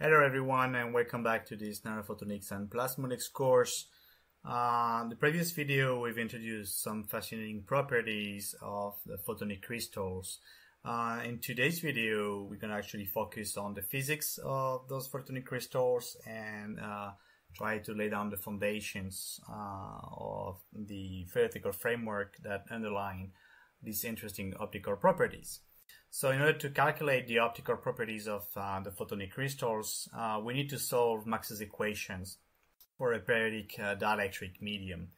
Hello everyone and welcome back to this nanophotonics and plasmonics course. Uh, in the previous video we've introduced some fascinating properties of the photonic crystals. Uh, in today's video we're going to actually focus on the physics of those photonic crystals and uh, try to lay down the foundations uh, of the theoretical framework that underline these interesting optical properties. So in order to calculate the optical properties of uh, the photonic crystals, uh, we need to solve Maxwell's equations for a periodic uh, dielectric medium.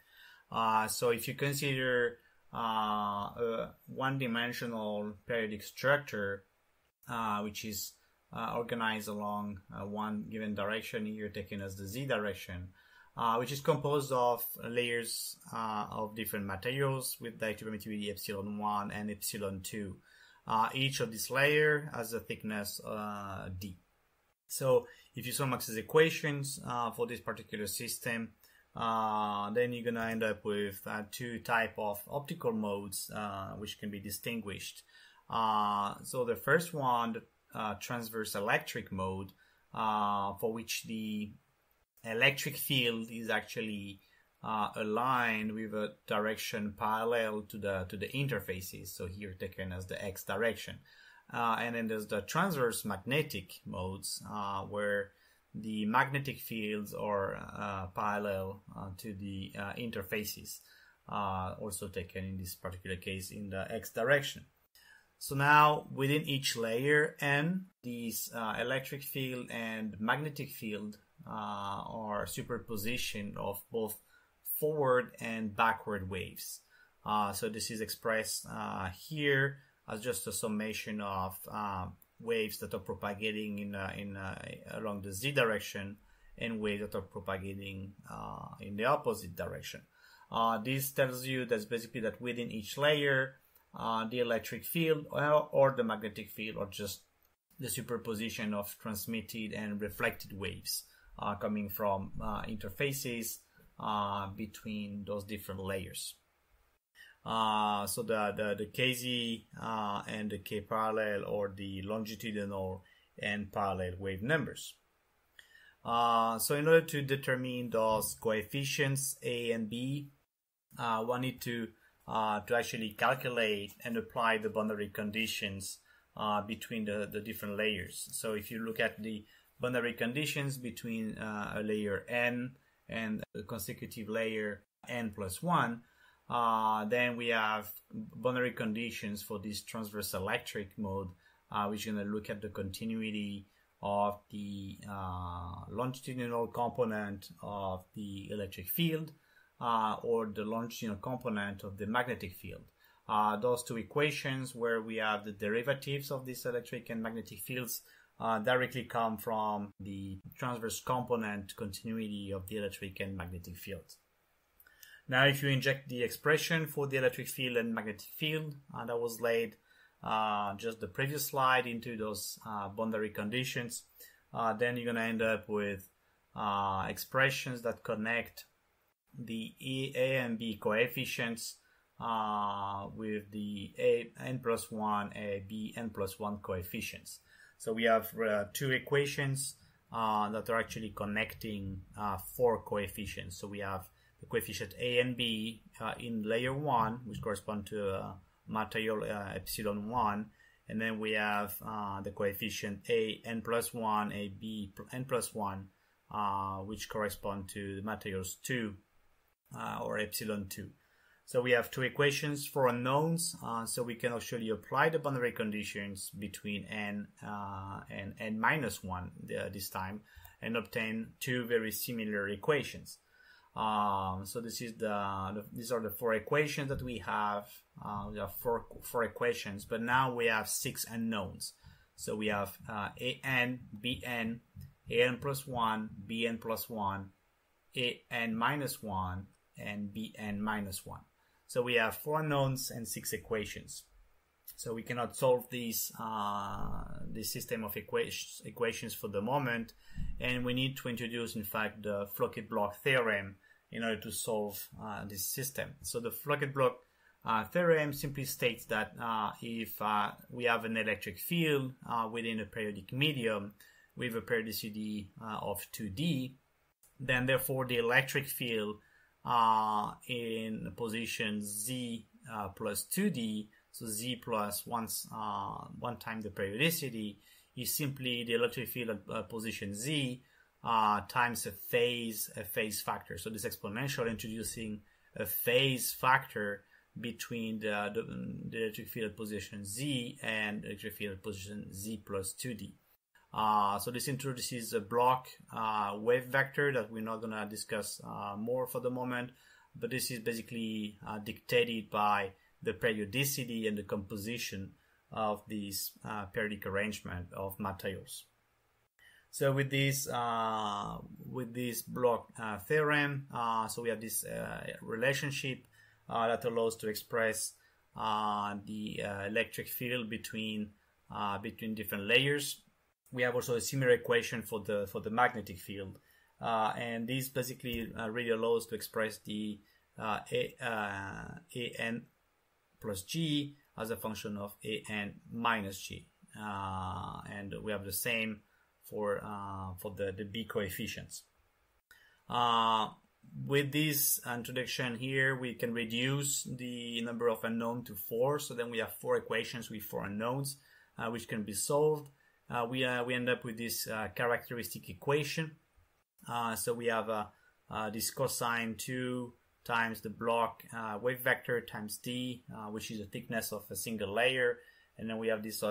Uh, so if you consider uh, a one-dimensional periodic structure, uh, which is organized along one given direction, here taken as the z direction, which is composed of layers of different materials with dielectric permittivity epsilon 1 and epsilon 2. Uh, each of this layer has a thickness uh, d. So if you solve Maxwell's equations uh, for this particular system, then you're gonna end up with two type of optical modes which can be distinguished. so the first one, transverse electric mode, for which the electric field is actually uh, aligned with a direction parallel to the to the interfaces. So here taken as the x direction. Uh, and then there's the transverse magnetic modes uh, where the magnetic fields are uh, parallel uh, to the uh, interfaces, also taken in this particular case in the x direction. So now within each layer n, these electric field and magnetic field are superposition of both forward and backward waves. Uh, so this is expressed uh, here as just a summation of uh, waves that are propagating in, uh, in uh, along the z direction and waves that are propagating uh, in the opposite direction. this tells you that basically that within each layer, the electric field or, or the magnetic field or just the superposition of transmitted and reflected waves coming from interfaces uh, between those different layers. Uh, so the, the, the KZ uh, and the K parallel or the longitudinal and parallel wave numbers. Uh, so in order to determine those coefficients A and B, uh, one need to uh, to actually calculate and apply the boundary conditions between the, the different layers. So if you look at the boundary conditions between a layer N and a consecutive layer n plus 1, uh, then we have boundary conditions for this transverse electric mode, uh, which is going to look at the continuity of the uh, longitudinal component of the electric field uh, or the longitudinal component of the magnetic field. Uh, those two equations where we have the derivatives of these electric and magnetic fields uh, directly come from the transverse component continuity of the electric and magnetic field. Now, if you inject the expression for the electric field and magnetic field uh, that was laid uh, just the previous slide into those uh, boundary conditions, uh, then you're going to end up with uh, expressions that connect the e, A and B coefficients with the A n plus 1, A, B n plus 1 coefficients. So we have uh, two equations uh, that are actually connecting uh, four coefficients. So we have the coefficient A and B uh, in layer 1, which correspond to uh, material uh, epsilon 1. And then we have the coefficient A n plus 1, A B n plus 1, which correspond to the materials 2 or epsilon 2. So we have two equations for unknowns, uh, so we can actually apply the boundary conditions between n uh, and n minus 1 uh, this time and obtain two very similar equations. Um, so this is the, the, these are the four equations that we have. Uh, we have four four equations, but now we have six unknowns. So we have uh, a n, b n, a n plus one, b n plus one, a n minus one, and b n minus one. So we have four unknowns and six equations. So we cannot solve these uh, this system of equations, equations for the moment, and we need to introduce, in fact, the Floquet Bloch theorem in order to solve uh, this system. So the Floquet Bloch uh, theorem simply states that uh, if uh, we have an electric field uh, within a periodic medium, with a periodicity uh, of 2d, then therefore the electric field uh, in position z uh, plus 2d, so z plus once uh, one time the periodicity, is simply the electric field at uh, position z uh, times a phase a phase factor. So this exponential introducing a phase factor between the, the, the electric field at position z and electric field at position z plus 2d. Uh, so this introduces a Bloch uh, wave vector that we're not going to discuss uh, more for the moment, but this is basically uh, dictated by the periodicity and the composition of this uh, periodic arrangement of materials. So with this with this Bloch theorem, so we have this relationship that allows to express the electric field between between different layers we have also a similar equation for the for the magnetic field, uh, and this basically uh, really allows to express the uh, a, uh, plus g as a function of a n minus g, uh, and we have the same for uh, for the the b coefficients. with this introduction here, we can reduce the number of unknown to four. So then we have four equations with four unknowns, which can be solved uh, we, uh, we end up with this uh, characteristic equation. Uh, so we have uh, this cosine 2 times the Bloch wave vector times d, which is the thickness of a single layer. And then we have this,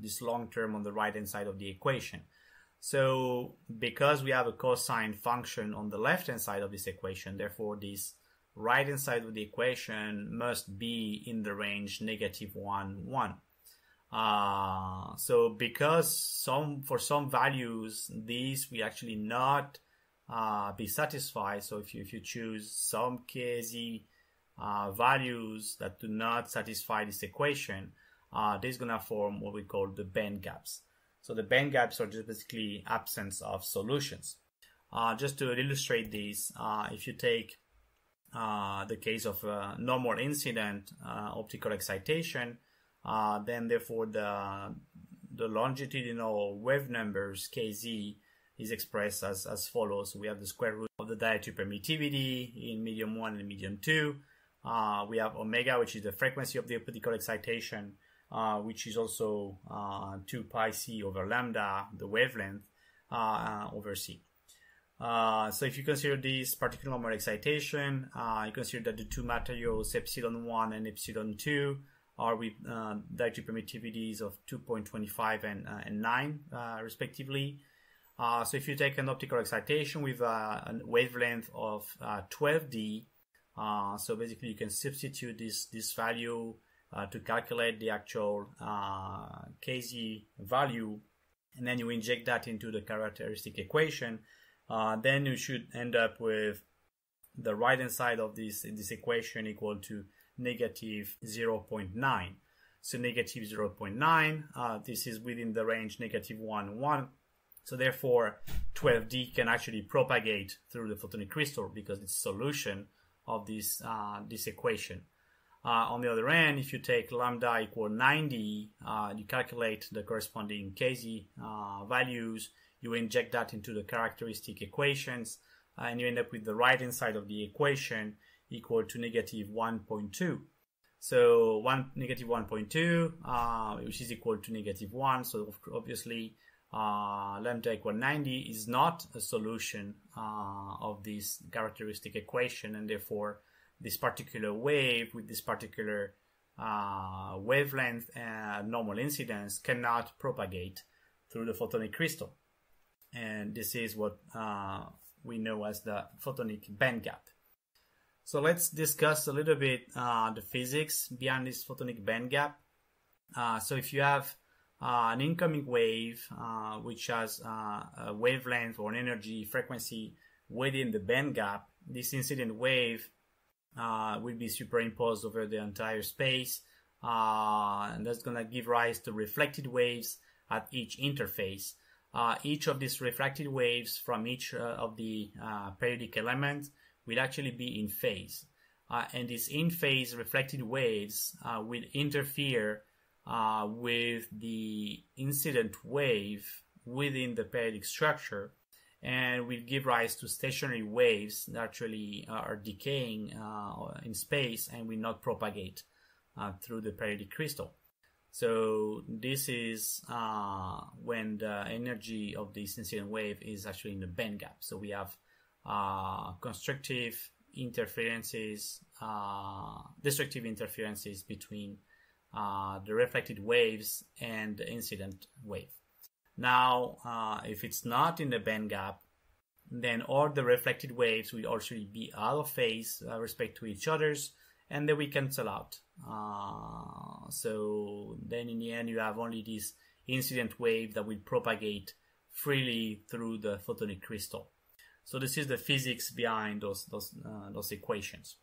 this long term on the right hand side of the equation. So because we have a cosine function on the left hand side of this equation, therefore this right hand side of the equation must be in the range negative 1, 1. Uh, so because some for some values these we actually not uh, be satisfied. So if you if you choose some kz uh, values that do not satisfy this equation, uh, this is gonna form what we call the band gaps. So the band gaps are just basically absence of solutions. Uh, just to illustrate this, uh, if you take uh, the case of a normal incident optical excitation, uh, then therefore the the longitudinal wave numbers kz is expressed as, as follows. We have the square root of the dielectric permittivity in medium 1 and medium 2. Uh, we have omega, which is the frequency of the optical excitation, uh, which is also uh, 2 pi c over lambda, the wavelength, uh, over c. Uh, so if you consider this particular normal excitation, you consider that the two materials epsilon 1 and epsilon 2 are with uh, dielectric permittivities of 2.25 and, uh, and 9 uh, respectively. Uh, so if you take an optical excitation with uh, a wavelength of 12D, so basically you can substitute this, this value to calculate the actual KZ value, and then you inject that into the characteristic equation. then you should end up with the right hand side of this, this equation equal to negative 0.9. So negative 0.9, uh, this is within the range negative 1, 1. So therefore, 12D can actually propagate through the photonic crystal because it's solution of this, uh, this equation. Uh, on the other end, if you take lambda equal 90, uh, you calculate the corresponding KZ uh, values, you inject that into the characteristic equations, and you end up with the right hand side of the equation equal to negative 1.2. So one negative 1.2, uh, which is equal to negative 1. So obviously, uh, lambda equal 90 is not a solution uh, of this characteristic equation, and therefore this particular wave with this particular uh, wavelength and normal incidence cannot propagate through the photonic crystal. And this is what uh, we know as the photonic band gap. So let's discuss a little bit uh, the physics behind this photonic band gap. Uh, so if you have uh, an incoming wave uh, which has uh, a wavelength or an energy frequency within the band gap, this incident wave uh, will be superimposed over the entire space, and that's going to give rise to reflected waves at each interface. each of these refracted waves from each of the periodic elements will actually be in phase. Uh, and these in phase reflected waves uh, will interfere uh, with the incident wave within the periodic structure and will give rise to stationary waves that actually are decaying uh, in space and will not propagate uh, through the periodic crystal. So this is uh, when the energy of this incident wave is actually in the band gap. So we have uh, constructive interferences, uh, destructive interferences between uh, the reflected waves and the incident wave. Now, uh, if it's not in the band gap, then all the reflected waves will actually be out of phase uh, respect to each others, and then we cancel out. So then in the end, you have only this incident wave that will propagate freely through the photonic crystal. So this is the physics behind those those uh, those equations.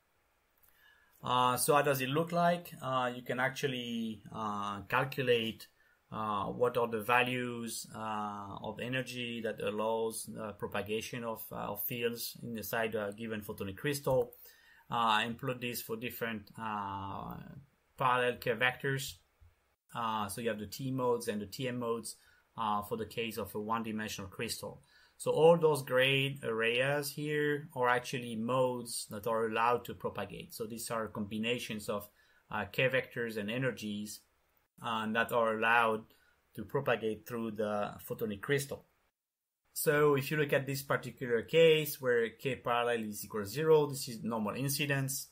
Uh, so how does it look like? Uh, you can actually uh, calculate uh, what are the values uh, of energy that allows propagation of, of fields inside a given photonic crystal. and plot this for different parallel K vectors. so you have the TE modes and the TM modes for the case of a one-dimensional crystal. So all those gray areas here are actually modes that are allowed to propagate. So these are combinations of uh, k vectors and energies uh, that are allowed to propagate through the photonic crystal. So if you look at this particular case where k parallel is equal to zero, this is normal incidence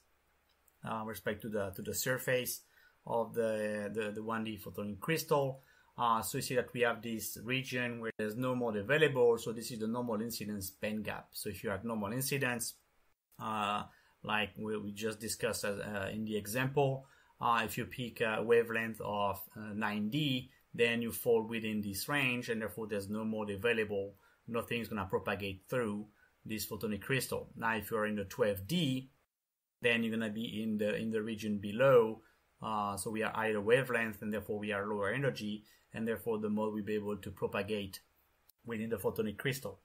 uh, respect to the to the surface of the the, the 1D photonic crystal. Uh, so you see that we have this region where there's no mode available. So this is the normal incidence band gap. So if you have normal incidence, uh, like we, we, just discussed as, uh, in the example, uh, if you pick a wavelength of 9D, uh, then you fall within this range and therefore there's no mode available. Nothing is going to propagate through this photonic crystal. Now, if you're in the 12D, then you're going to be in the in the region below. Uh, so we are higher wavelength and therefore we are lower energy and therefore the mode will be able to propagate within the photonic crystal.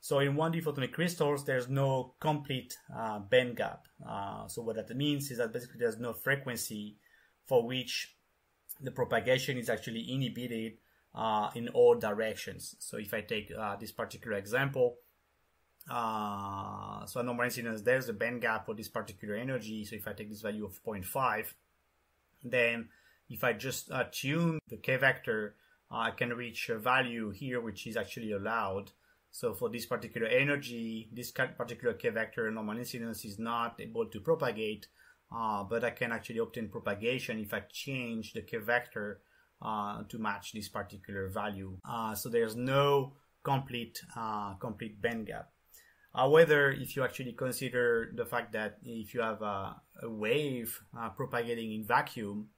So in 1D photonic crystals, there's no complete uh, band gap. Uh, so what that means is that basically there's no frequency for which the propagation is actually inhibited uh, in all directions. So if I take uh, this particular example, uh, so normal incidence, there's a band gap for this particular energy. So if I take this value of 0.5, then if I just uh, tune the k vector, uh, I can reach a value here which is actually allowed. So for this particular energy, this particular k vector normal incidence is not able to propagate, uh, but I can actually obtain propagation if I change the k vector uh, to match this particular value. Uh, so there's no complete uh, complete band gap. However, if you actually consider the fact that if you have a, a wave propagating in vacuum,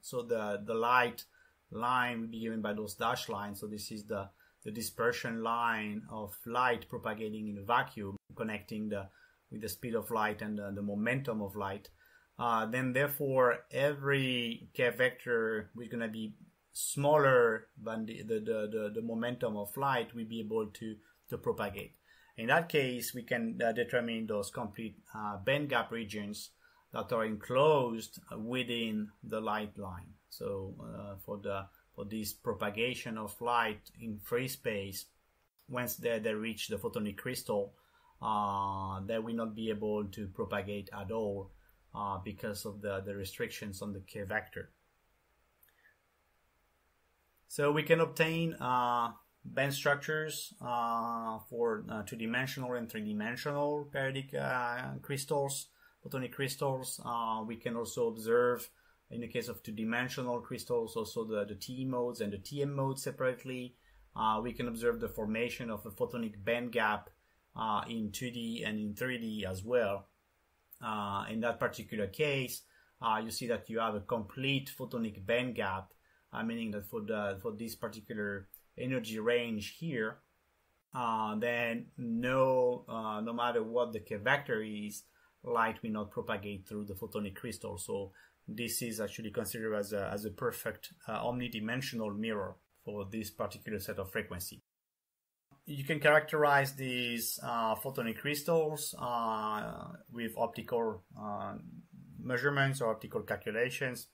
so the, the light line will be given by those dashed lines. So this is the, the dispersion line of light propagating in a vacuum, connecting the with the speed of light and the, the momentum of light. Uh, then therefore every k vector is going to be smaller than the, the, the, the, momentum of light we'll be able to, to propagate. In that case, we can uh, determine those complete uh, band gap regions that are enclosed within the light line. So uh, for the for this propagation of light in free space, once they, they reach the photonic crystal, uh, they will not be able to propagate at all uh, because of the, the restrictions on the K vector. So we can obtain uh, band structures uh, for uh, two-dimensional and three-dimensional periodic uh, crystals photonic crystals. Uh, we can also observe, in the case of two-dimensional crystals, also the, the TE modes and the TM modes separately. Uh, we can observe the formation of a photonic band gap in 2D and in 3D as well. In that particular case, you see that you have a complete photonic band gap, meaning that for the for this particular energy range here, then no no matter what the k vector is, light will not propagate through the photonic crystal. So this is actually considered as a, as a perfect uh, omnidirectional mirror for this particular set of frequency. You can characterize these uh, photonic crystals uh, with optical uh, measurements or optical calculations.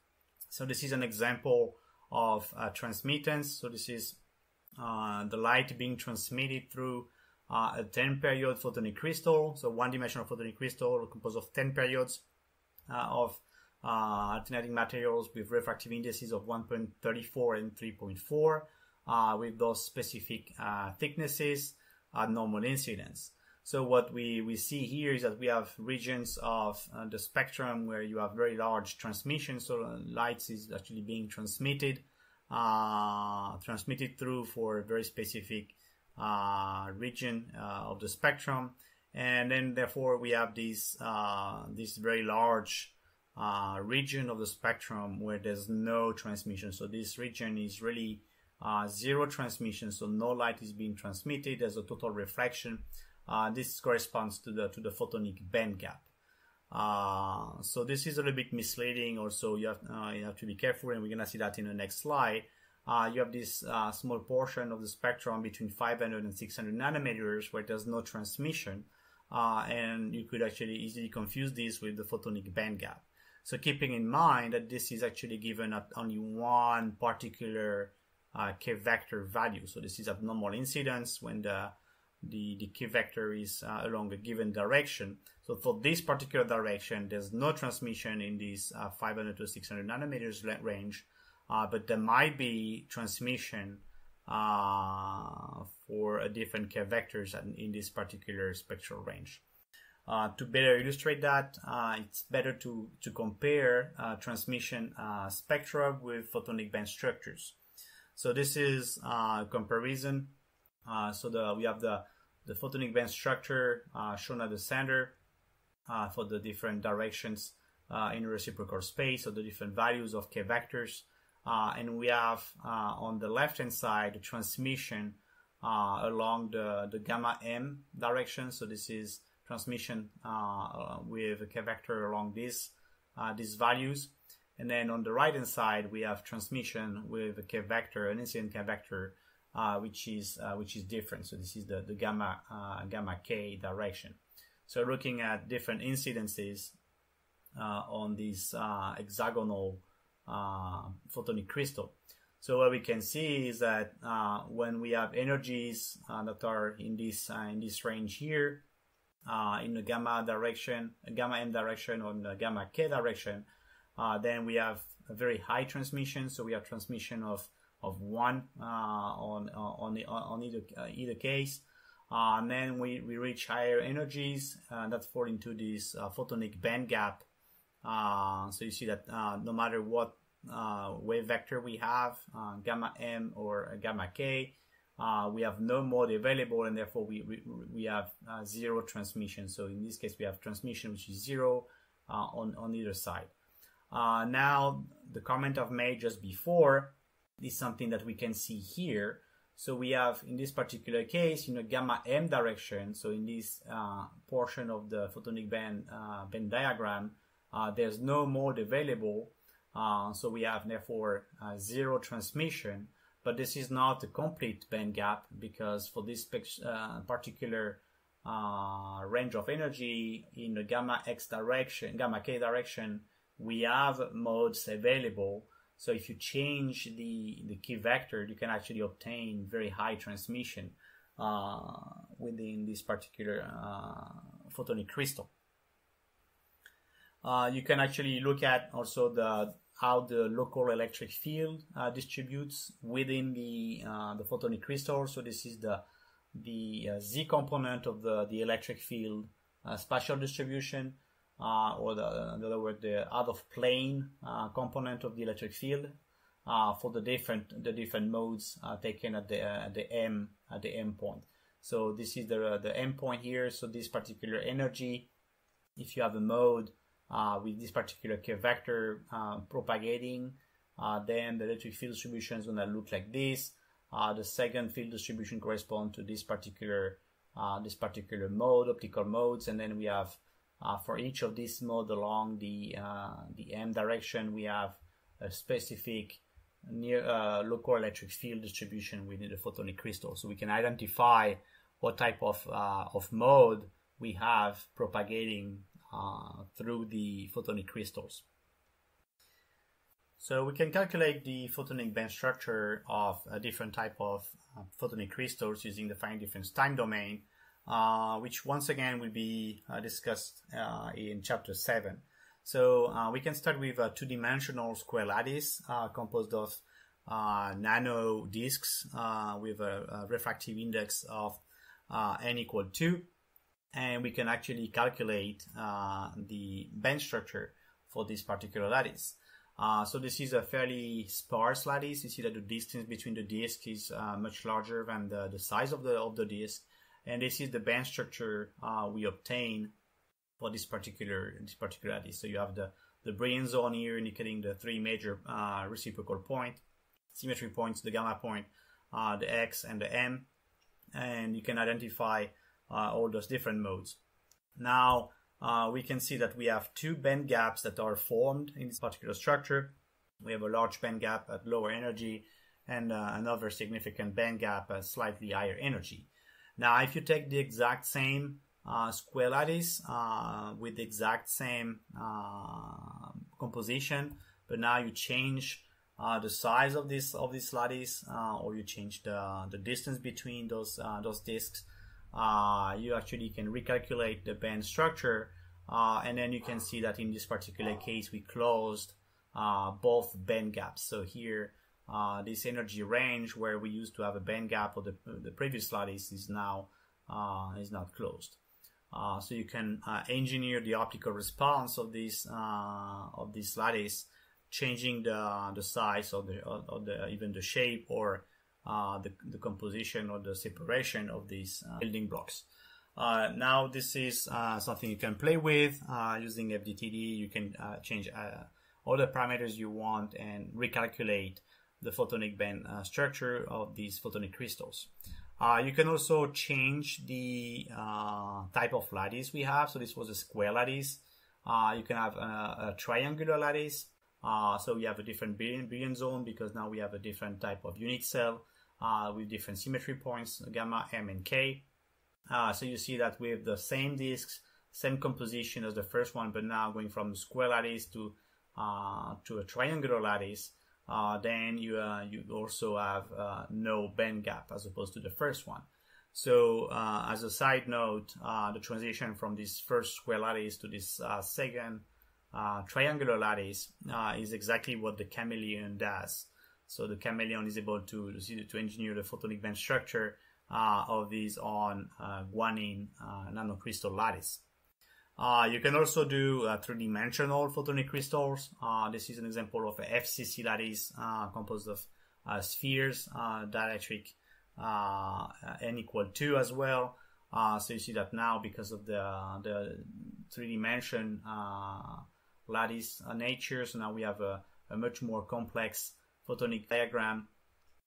So this is an example of transmittance. So this is uh, the light being transmitted through uh, a 10 period photonic crystal. So one dimensional photonic crystal composed of 10 periods uh, of uh, alternating materials with refractive indices of 1.34 and 3.4 uh, with those specific uh, thicknesses at normal incidence. So what we, we see here is that we have regions of uh, the spectrum where you have very large transmission. So light is actually being transmitted, uh, transmitted through for a very specific uh, region uh, of the spectrum. And then therefore we have this, uh, this very large region of the spectrum where there's no transmission. So this region is really zero transmission. So no light is being transmitted. as a total reflection. This corresponds to the to the photonic band gap. Uh, so this is a little bit misleading. Also, you have uh, you have to be careful, and we're gonna see that in the next slide. Uh, you have this uh, small portion of the spectrum between 500 and 600 nanometers where there's no transmission, uh, and you could actually easily confuse this with the photonic band gap. So keeping in mind that this is actually given at only one particular K vector value. So this is abnormal incidence when the the, the K vector is uh, along a given direction. So for this particular direction, there's no transmission in this uh, 500 to 600 nanometers range, uh, but there might be transmission uh, for a different K vectors in this particular spectral range. Uh, to better illustrate that, uh, it's better to, to compare transmission spectra with photonic band structures. So this is a comparison. so the, we have the the photonic band structure uh, shown at the center uh, for the different directions uh, in reciprocal space, so the different values of k vectors. Uh, and we have uh, on the left hand side the transmission uh, along the, the gamma m direction. So this is transmission with a k vector along this, these values. And then on the right hand side, we have transmission with a k vector, an incident k vector uh, which is uh, which is different. So this is the the gamma uh, gamma k direction. So looking at different incidences uh, on this uh, hexagonal uh, photonic crystal. So what we can see is that when we have energies that are in this in this range here, in the gamma direction, gamma m direction, or the gamma k direction, then we have a very high transmission. So we have transmission of of one uh, on uh, on the, on either uh, either case. and then we, we reach higher energies that fall into this photonic band gap. so you see that no matter what wave vector we have, gamma m or gamma k, uh, we have no mode available and therefore we, we, we have uh, zero transmission. So in this case, we have transmission which is zero uh, on, on either side. now, the comment I've made just before is something that we can see here. So we have, in this particular case, you know, gamma m direction. So in this uh, portion of the photonic band, uh, band diagram, uh, there's no mode available. Uh, so we have therefore uh, zero transmission. But this is not a complete band gap because for this uh, particular range of energy in the gamma x direction, gamma k direction, we have modes available so if you change the, the K vector, you can actually obtain very high transmission uh, within this particular uh, photonic crystal. Uh, you can actually look at also the how the local electric field uh, distributes within the uh, the photonic crystal. So this is the the uh, z component of the the electric field spatial distribution uh, or the, in other words, the out of plane uh, component of the electric field uh, for the different the different modes uh, taken at the uh, at the m at the m point. So this is the the m point here. So this particular energy, if you have a mode uh, with this particular k vector propagating, then the electric field distribution is going to look like this. the second field distribution corresponds to this particular this particular mode, optical modes, and then we have uh, for each of these modes along the uh, the m direction, we have a specific near uh, local electric field distribution within the photonic crystal, so we can identify what type of uh, of mode we have propagating through the photonic crystals. So we can calculate the photonic band structure of a different type of photonic crystals using the finite difference time domain, uh, which once again will be uh, discussed uh, in chapter 7. So uh, we can start with a two-dimensional square lattice composed of nano disks with a, a, refractive index of n equal 2. And we can actually calculate the band structure for this particular lattice. Uh, so this is a fairly sparse lattice. You see that the distance between the disk is uh, much larger than the, the size of the of the disk, and this is the band structure uh, we obtain for this particular this particular lattice. So you have the the Brillouin zone here indicating the three major uh, reciprocal point symmetry points, the gamma point, uh, the x, and the m, and you can identify uh, all those different modes. Now uh, we can see that we have two band gaps that are formed in this particular structure. We have a large band gap at lower energy and uh, another significant band gap at slightly higher energy. Now, if you take the exact same uh, square lattice uh, with the exact same uh, composition, but now you change uh, the size of this of this lattice, or you change the the distance between those those disks, uh, you actually can recalculate the band structure uh, and then you can see that in this particular case we closed uh, both band gaps. So here uh, this energy range where we used to have a band gap or the, the previous lattice is now uh, is not closed uh, so you can engineer the optical response of this of this lattice changing the the size of the, of the even the shape or uh, the, the composition or the separation of these uh, building blocks. Uh, now this is uh, something you can play with uh, using FDTD. You can uh, change all the parameters you want and recalculate the photonic band structure of these photonic crystals. you can also change the type of lattice we have. So this was a square lattice. you can have a, a triangular lattice. so we have a different Brillouin, Brillouin zone because now we have a different type of unit cell uh, with different symmetry points, gamma, m, and k. Uh, so you see that with the same disks, same composition as the first one, but now going from square lattice to uh, to a triangular lattice, uh, then you uh, you also have uh, no band gap as opposed to the first one. So as a side note, the transition from this first square lattice to this second triangular lattice is exactly what the chameleon does. So the chameleon is able to to engineer the photonic band structure uh, of these on uh, guanine uh, nanocrystal lattice. Uh, you can also do uh, three-dimensional photonic crystals. Uh, this is an example of a FCC lattice composed of spheres, dielectric n equal 2 as well. so you see that now because of the, the three-dimension lattice nature, so now we have a, a much more complex photonic diagram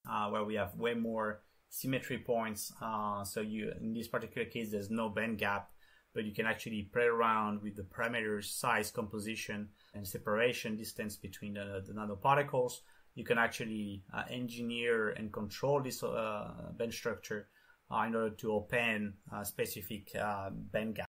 uh, where we have way more symmetry points. Uh, so you, in this particular case, there's no band gap, but you can actually play around with the parameters, size, composition, and separation distance between the, the nanoparticles. You can actually uh, engineer and control this uh, band structure uh, in order to open uh, specific band gaps.